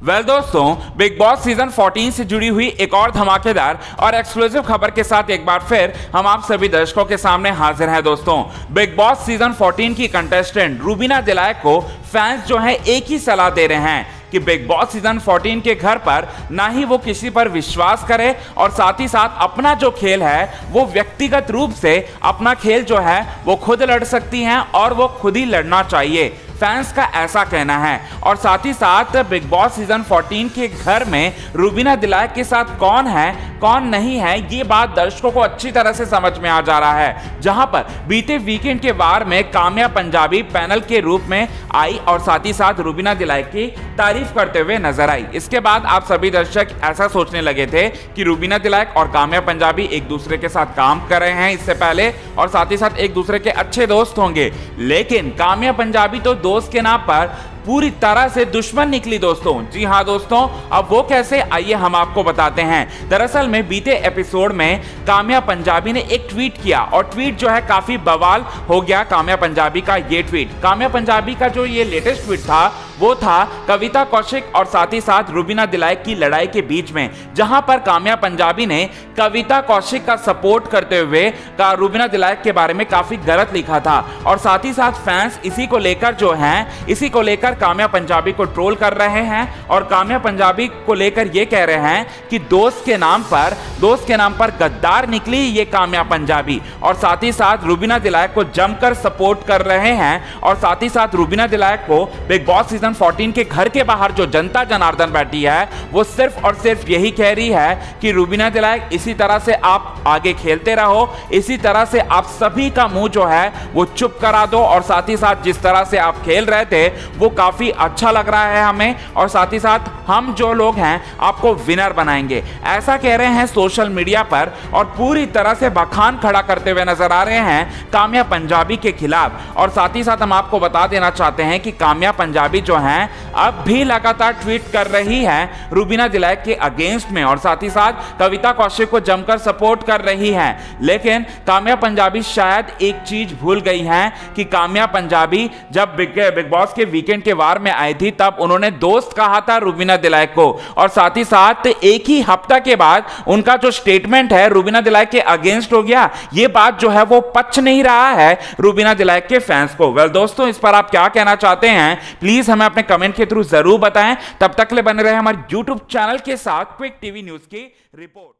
Well well, दोस्तों Bigg Boss season 14 से जुड़ी हुई एक और धमाकेदार और एक्सक्लूसिव खबर के साथ एक बार फिर हम आप सभी दर्शकों के सामने हाजिर हैं दोस्तों। बिग बॉस सीज़न 14 की कंटेस्टेंट रूबीना दिलायक को फैंस जो है एक ही सलाह दे रहे हैं कि बिग बॉस सीज़न 14 के घर पर ना ही वो किसी पर विश्वास करे और साथ ही साथ अपना जो खेल है वो व्यक्तिगत रूप से अपना खेल जो है वो खुद लड़ सकती हैं और वो खुद ही लड़ना चाहिए। फैंस का ऐसा कहना है। और साथ ही साथ बिग बॉस सीज़न 14 के घर में रूबीना दिलाय के साथ कौन है? कौन नहीं है, ये बात दर्शकों को अच्छी तरह से समझ में आ जा रहा है। जहाँ पर बीते वीकेंड के वार में काम्या पंजाबी पैनल के रूप में आई और साथ ही साथ रूबीना दिलायक की तारीफ़ करते हुए नज़र आई। इसके बाद आप सभी दर्शक ऐसा सोचने लगे थे कि रूबीना दिलायक और काम्या पंजाबी एक दूसरे के साथ काम कर रहे हैं इससे पहले और साथ ही साथ एक दूसरे के अच्छे दोस्त होंगे। लेकिन काम्या पंजाबी तो दोस्त के नाम पर पूरी तरह से दुश्मन निकली दोस्तों। जी हाँ दोस्तों, अब वो कैसे? आइए हम आपको बताते हैं। दरअसल में बीते एपिसोड में काम्या पंजाबी ने एक ट्वीट किया और ट्वीट जो है काफ़ी बवाल हो गया काम्या पंजाबी का ये ट्वीट। काम्या पंजाबी का जो ये लेटेस्ट ट्वीट था वो था कविता कौशिक और साथ ही साथ रूबीना दिलायक की लड़ाई के बीच में, जहाँ पर काम्या पंजाबी ने कविता कौशिक का सपोर्ट करते हुए का रूबीना दिलायक के बारे में काफ़ी गलत लिखा था। और साथ ही साथ फैंस इसी को लेकर जो हैं, इसी को लेकर काम्या पंजाबी को ट्रोल कर रहे हैं और काम्या पंजाबी को लेकर ये कह रहे हैं कि दोस्त के नाम पर, दोस्त के नाम पर गद्दार निकली ये काम्या पंजाबी। और साथ ही साथ रूबीना दिलायक को जमकर सपोर्ट कर रहे हैं और साथ ही साथ रूबीना दिलायक को बिग बॉस सीज़न 14 के घर के बाहर जो जनता जनार्दन बैठी है, वो सिर्फ़ और सिर्फ़ यही कह रही है कि रूबीना दिलायक इसी तरह से आप आगे खेलते रहो, इसी तरह से आप सभी का मुँह जो है, वो चुप करा दो और साथ ही साथ जिस तरह से आप खेल रहे थे, वो काफ़ी अच्छा लग रहा है हमें और साथ ही साथ हम जो लोग हैं, आपको विनर बनाएँगे। ऐसा कह रहे हैं सोशल मीडिया पर और पूरी तरह से बखान खड़ा करते हुए नज़र आ रहे हैं काम्या पंजाबी के खिलाफ और साथ ही साथ हम आपको बता देना चाहते हैं कि काम्या पंजाबी जो है। अब भी लगातार ट्वीट कर रही है रूबीना दिलायक के अगेंस्ट में और साथ ही साथ कविता कौशिक को जमकर सपोर्ट कर रही है। लेकिन काम्या पंजाबी शायद एक चीज़ भूल गई है कि काम्या पंजाबी जब बिग बॉस के वीकेंड के वार में आई थी, तब उन्होंने दोस्त कहा था रूबीना दिलायक को। और साथ ही साथ एक ही हफ़्ता के बाद उनका जो स्टेटमेंट है, रूबीना दिलायक के अगेंस्ट हो गया, ये बात जो है वो पच नहीं रहा है रूबीना दिलायक के फैंस को। वेल दोस्तों, इस पर आप क्या कहना चाहते हैं? प्लीज़ हमें अपने कमेंट के थ्रू ज़रूर बताएँ। तब तक ले बने रहे हमारे यूट्यूब चैनल के साथ क्विक टीवी न्यूज़ की रिपोर्ट